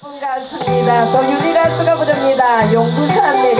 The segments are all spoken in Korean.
반갑습니다. 저 유리가스가 부릅니다. 용구산네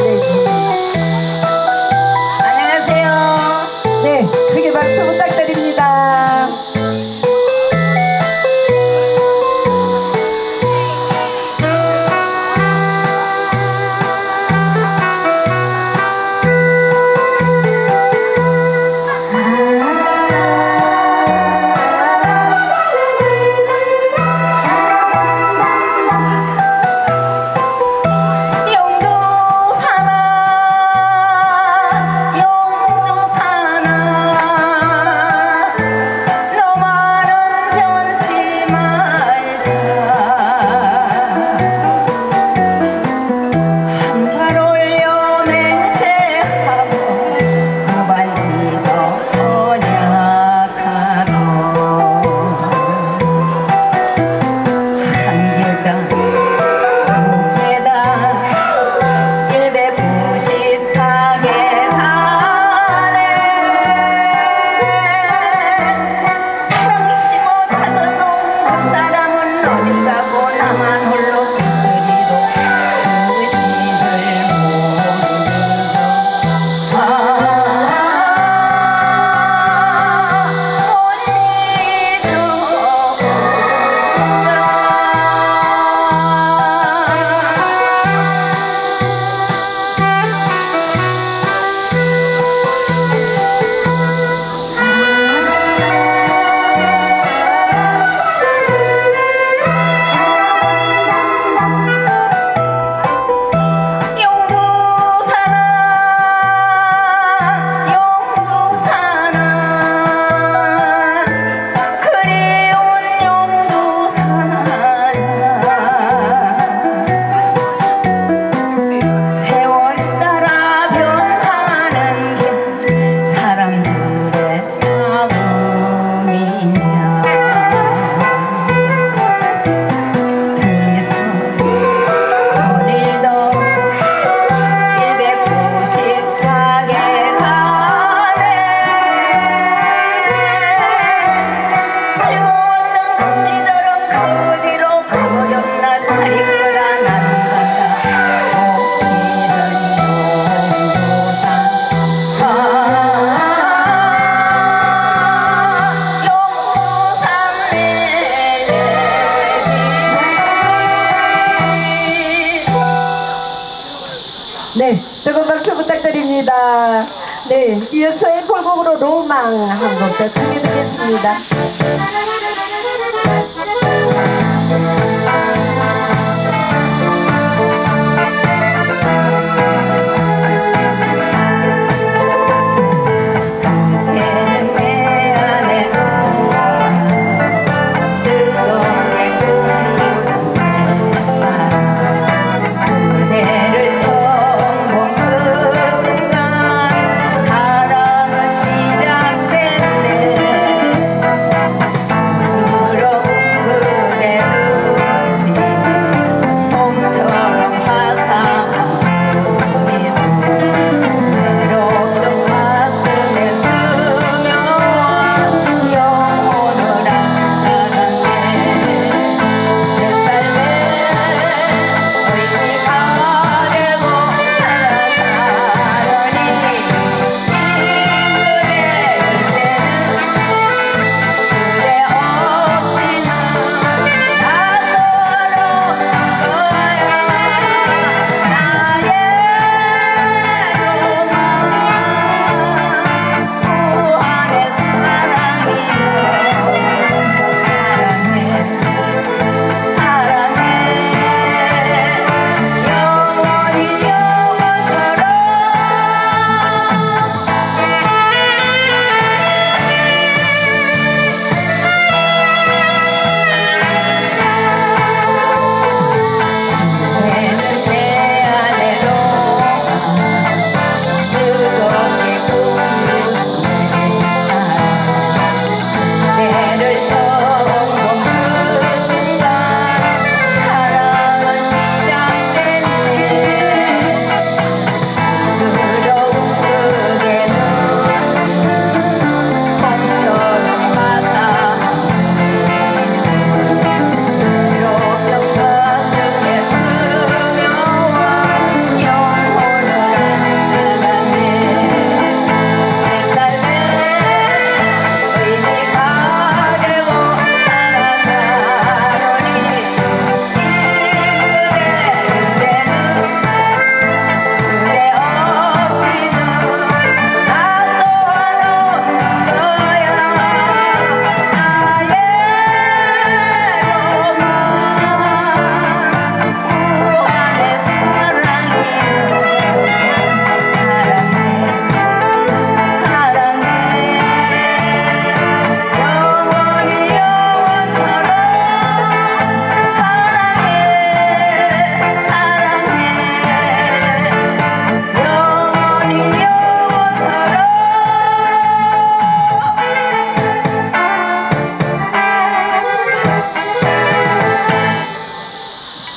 뜨거운 박수 부탁드립니다. 네, 이어서의 골곡으로 로망 한번 부탁드리겠습니다.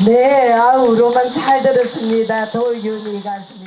네, 아 우, 로만 잘 들었습니다. 도윤이 가수님.